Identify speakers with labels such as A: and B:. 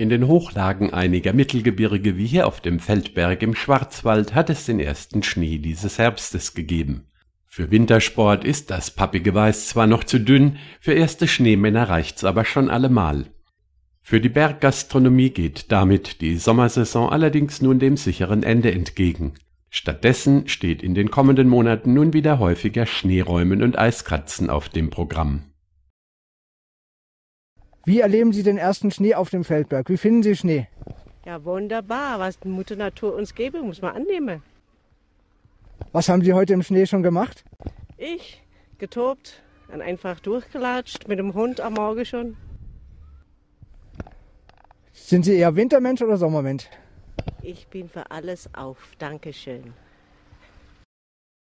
A: In den Hochlagen einiger Mittelgebirge wie hier auf dem Feldberg im Schwarzwald hat es den ersten Schnee dieses Herbstes gegeben. Für Wintersport ist das pappige Weiß zwar noch zu dünn, für erste Schneemänner reicht's aber schon allemal. Für die Berggastronomie geht damit die Sommersaison allerdings nun dem sicheren Ende entgegen. Stattdessen steht in den kommenden Monaten nun wieder häufiger Schneeräumen und Eiskratzen auf dem Programm.
B: Wie erleben Sie den ersten Schnee auf dem Feldberg? Wie finden Sie Schnee?
C: Ja, wunderbar. Was die Mutter Natur uns gebe, muss man annehmen.
B: Was haben Sie heute im Schnee schon gemacht?
C: Ich getobt und einfach durchgelatscht mit dem Hund am Morgen schon.
B: Sind Sie eher Wintermensch oder Sommermensch?
C: Ich bin für alles auf. Dankeschön.